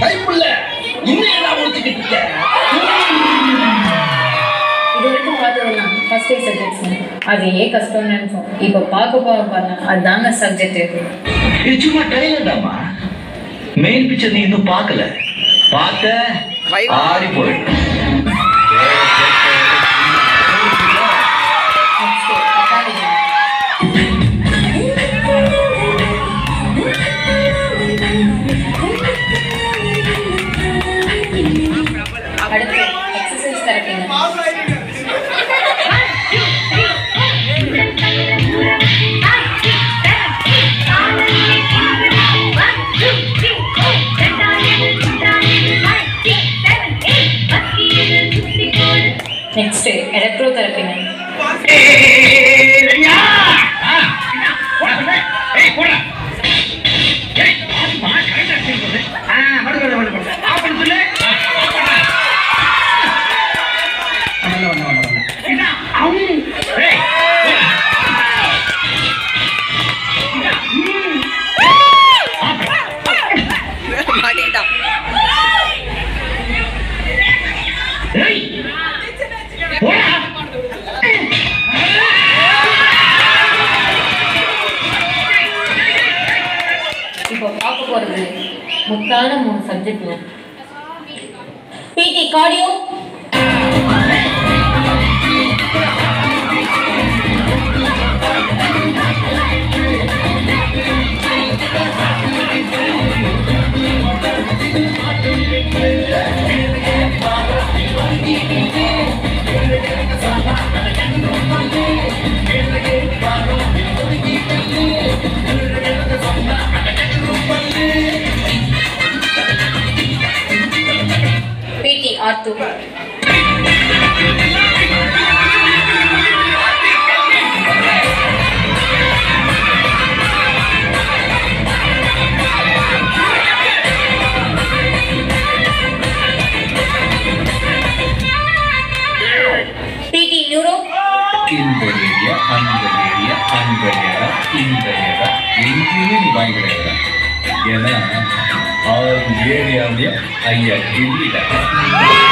கைப்புள்ள இன்னும் இது வரைக்கும் ஃபர்ஸ்ட் இயர் சப்ஜெக்ட்ஸ் அது ஏன் கஷ்டம்னு நினைப்போம் இப்போ பார்க்க போக பாருங்க அதுதாங்க சப்ஜெக்ட் இது சும்மா டைலண்டாமா மெயின் பிக்சர் நீ இன்னும் பார்க்கல பார்த்த ஆறி போயிடும் Hey! முத்தான மூணு சப்ஜெக்ட்ங்க பிடி கார்டியோ? பிடி ஆர்த்து பிடி நியூரோ இந்த ஏரியா அந்த ஏரியா அந்த 아, 爷게그哎呀냥아 니,